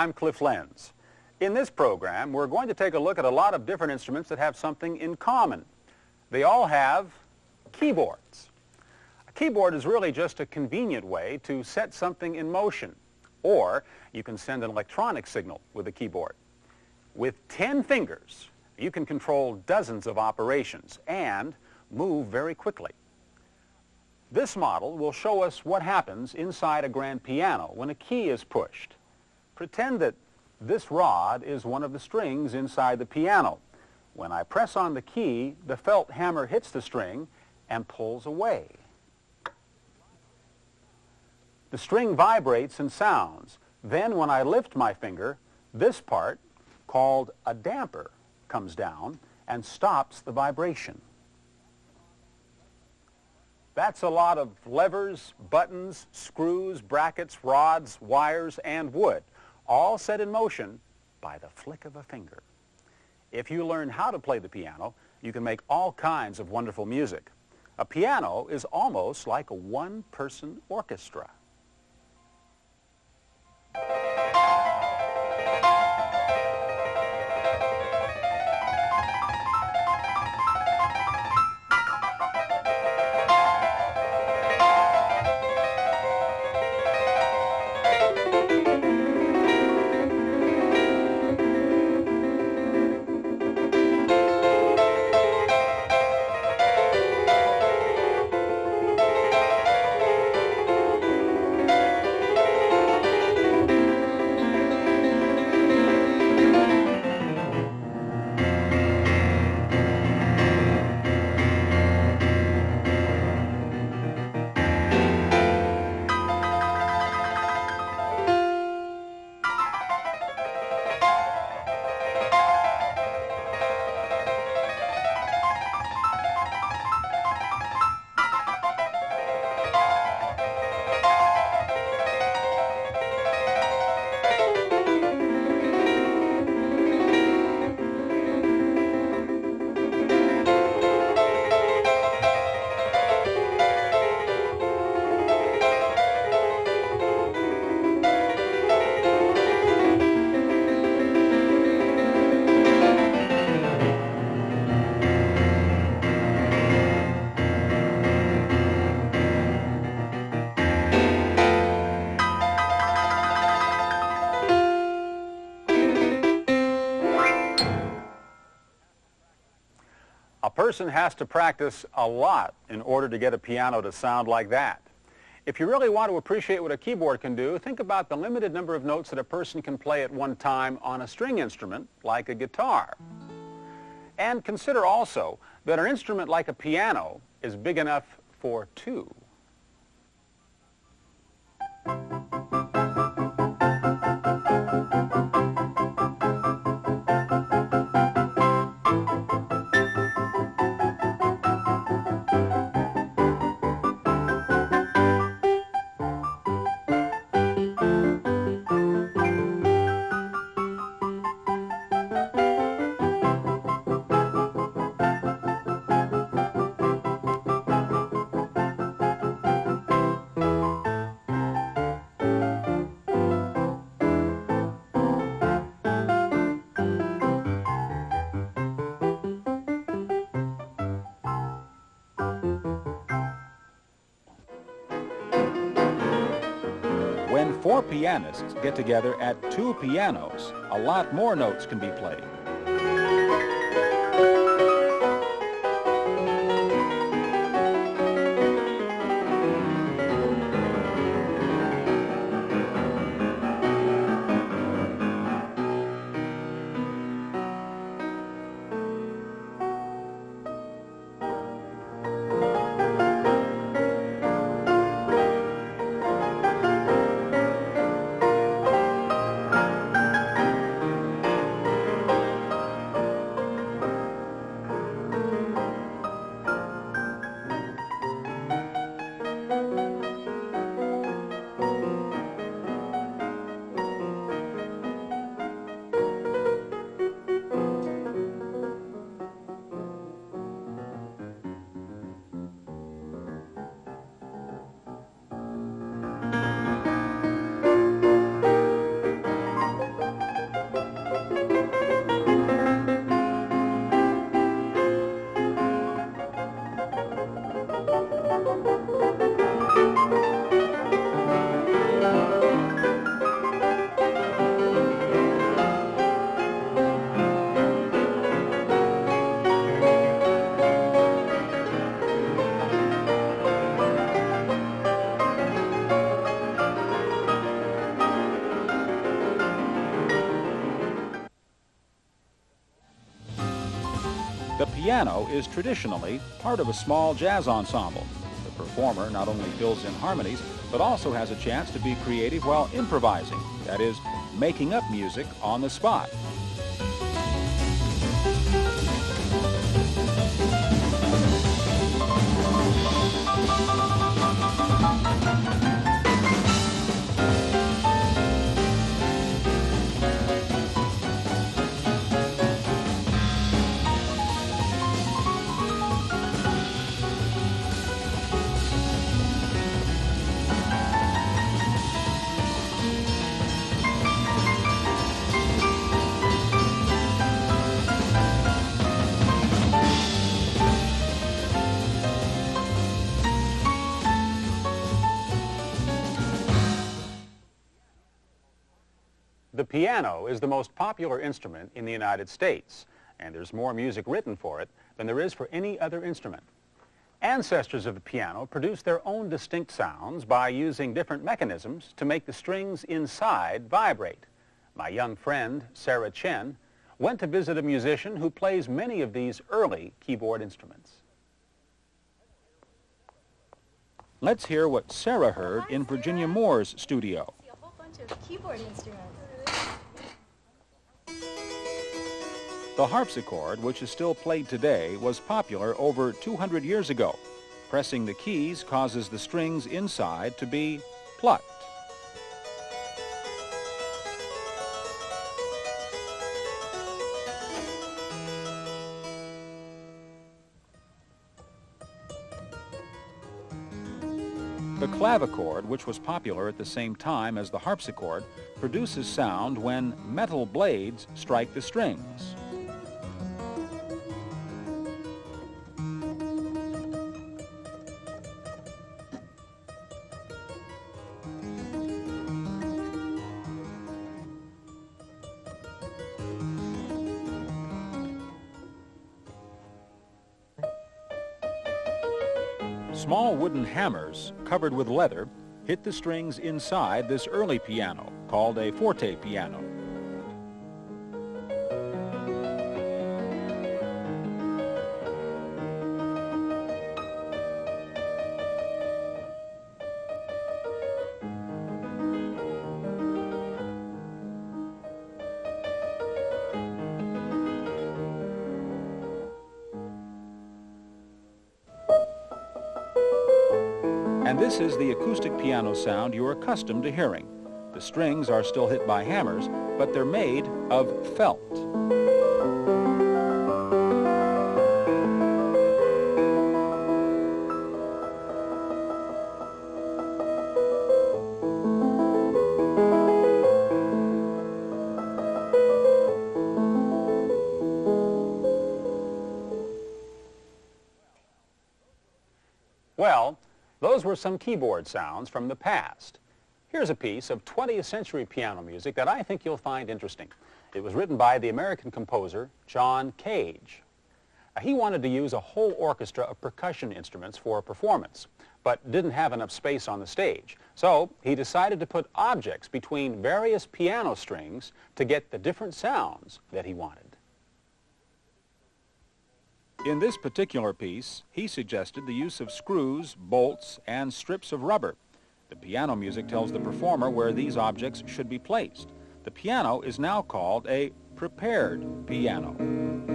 I'm Cliff Lenz. In this program, we're going to take a look at a lot of different instruments that have something in common. They all have keyboards. A keyboard is really just a convenient way to set something in motion, or you can send an electronic signal with a keyboard. With 10 fingers, you can control dozens of operations and move very quickly. This model will show us what happens inside a grand piano when a key is pushed. Pretend that this rod is one of the strings inside the piano. When I press on the key, the felt hammer hits the string and pulls away. The string vibrates and sounds. Then when I lift my finger, this part, called a damper, comes down and stops the vibration. That's a lot of levers, buttons, screws, brackets, rods, wires, and wood all set in motion by the flick of a finger. If you learn how to play the piano, you can make all kinds of wonderful music. A piano is almost like a one-person orchestra. Person has to practice a lot in order to get a piano to sound like that. If you really want to appreciate what a keyboard can do, think about the limited number of notes that a person can play at one time on a string instrument like a guitar. And consider also that an instrument like a piano is big enough for two. Four pianists get together at two pianos, a lot more notes can be played. Piano is traditionally part of a small jazz ensemble. The performer not only fills in harmonies, but also has a chance to be creative while improvising, that is, making up music on the spot. Piano is the most popular instrument in the United States, and there's more music written for it than there is for any other instrument. Ancestors of the piano produced their own distinct sounds by using different mechanisms to make the strings inside vibrate. My young friend, Sarah Chen, went to visit a musician who plays many of these early keyboard instruments. Let's hear what Sarah heard in Virginia Moore's studio. a whole bunch of keyboard instruments. The harpsichord, which is still played today, was popular over 200 years ago. Pressing the keys causes the strings inside to be plucked. The clavichord, which was popular at the same time as the harpsichord, produces sound when metal blades strike the strings. Wooden hammers covered with leather hit the strings inside this early piano called a forte piano. This is the acoustic piano sound you're accustomed to hearing. The strings are still hit by hammers, but they're made of felt. Those were some keyboard sounds from the past. Here's a piece of 20th century piano music that I think you'll find interesting. It was written by the American composer John Cage. Uh, he wanted to use a whole orchestra of percussion instruments for a performance, but didn't have enough space on the stage. So he decided to put objects between various piano strings to get the different sounds that he wanted. In this particular piece, he suggested the use of screws, bolts, and strips of rubber. The piano music tells the performer where these objects should be placed. The piano is now called a prepared piano.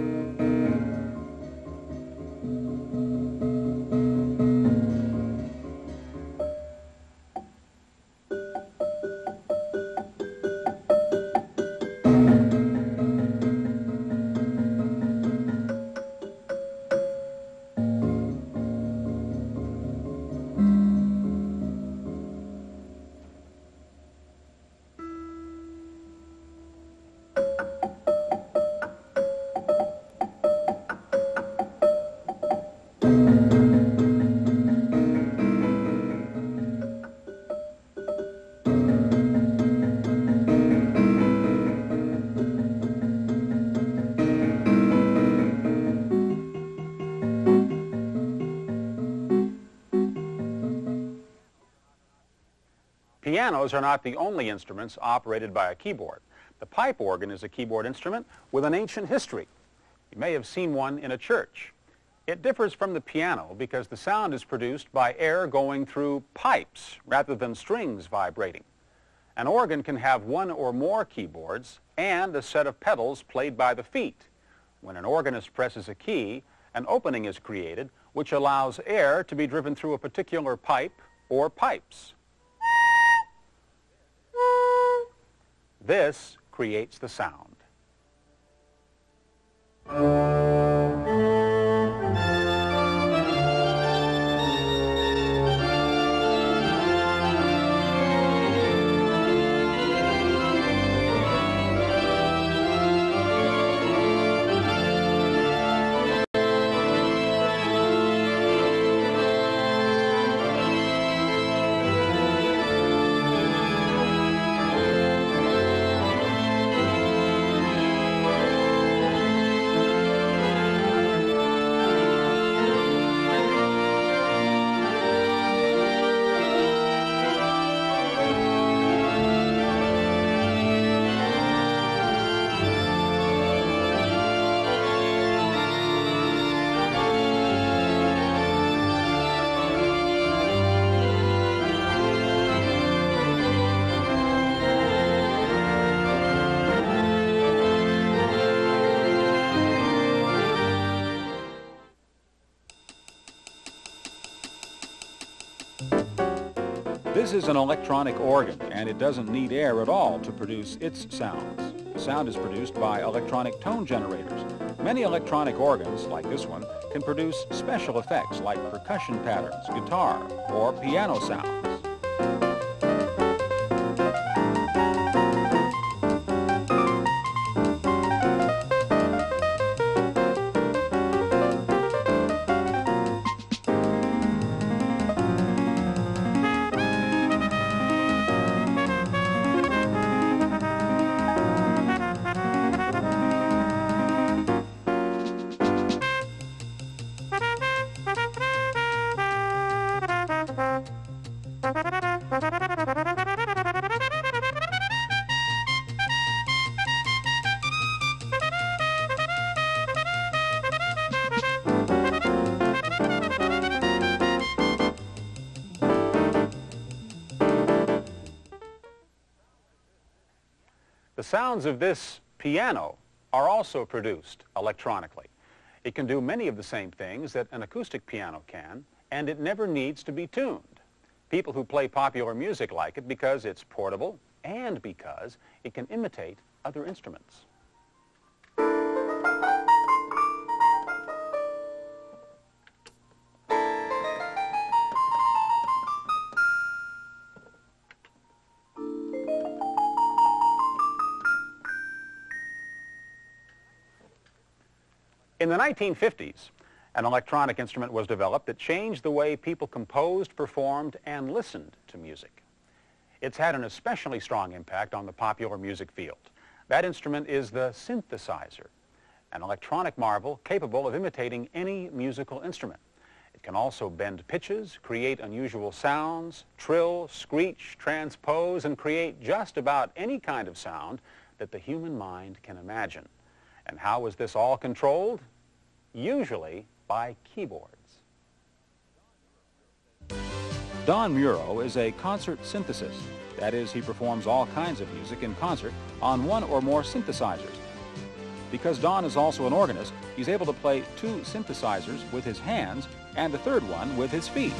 Pianos are not the only instruments operated by a keyboard. The pipe organ is a keyboard instrument with an ancient history. You may have seen one in a church. It differs from the piano because the sound is produced by air going through pipes rather than strings vibrating. An organ can have one or more keyboards and a set of pedals played by the feet. When an organist presses a key, an opening is created which allows air to be driven through a particular pipe or pipes. This creates the sound. This is an electronic organ, and it doesn't need air at all to produce its sounds. Sound is produced by electronic tone generators. Many electronic organs, like this one, can produce special effects like percussion patterns, guitar, or piano sounds. Sounds of this piano are also produced electronically. It can do many of the same things that an acoustic piano can, and it never needs to be tuned. People who play popular music like it because it's portable and because it can imitate other instruments. In the 1950s, an electronic instrument was developed that changed the way people composed, performed, and listened to music. It's had an especially strong impact on the popular music field. That instrument is the synthesizer, an electronic marvel capable of imitating any musical instrument. It can also bend pitches, create unusual sounds, trill, screech, transpose, and create just about any kind of sound that the human mind can imagine. And how is this all controlled? Usually by keyboards. Don Muro is a concert synthesist. That is, he performs all kinds of music in concert on one or more synthesizers. Because Don is also an organist, he's able to play two synthesizers with his hands and a third one with his feet.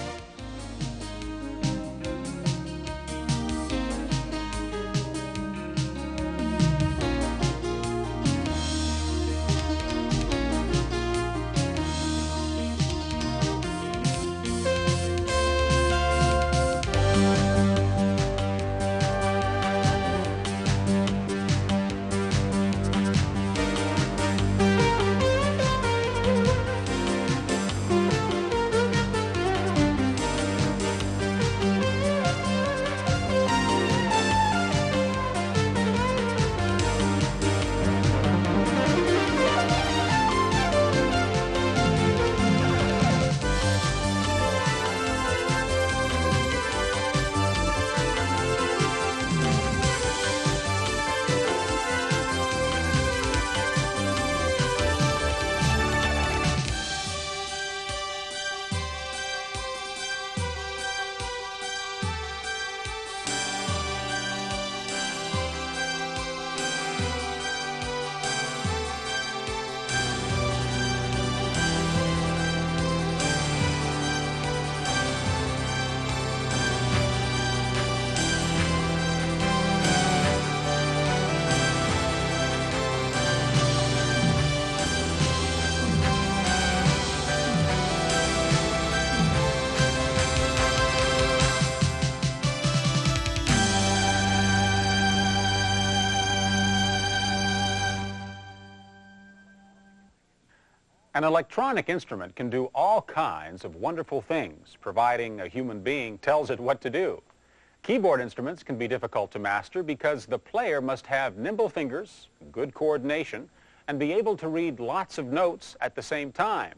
An electronic instrument can do all kinds of wonderful things, providing a human being tells it what to do. Keyboard instruments can be difficult to master because the player must have nimble fingers, good coordination, and be able to read lots of notes at the same time.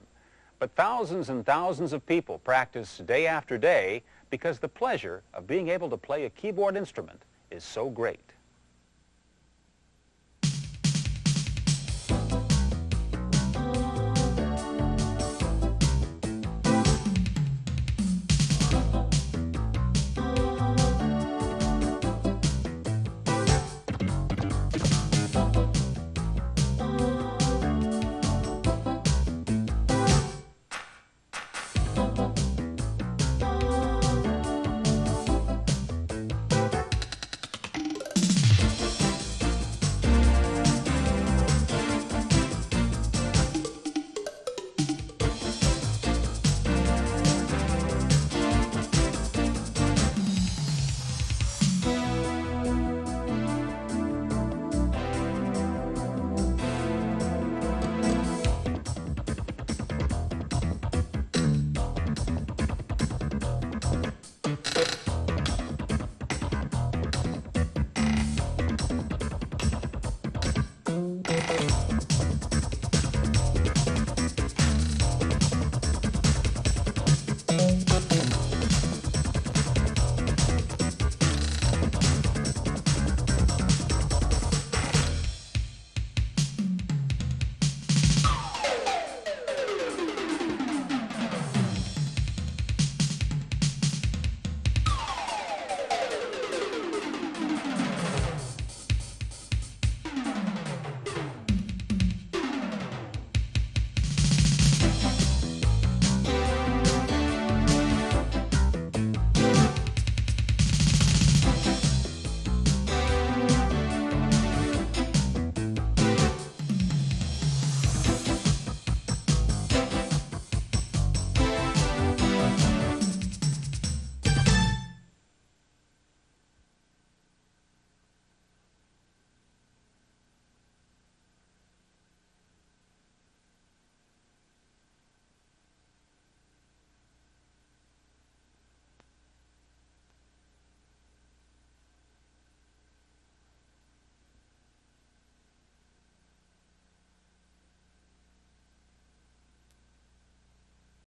But thousands and thousands of people practice day after day because the pleasure of being able to play a keyboard instrument is so great.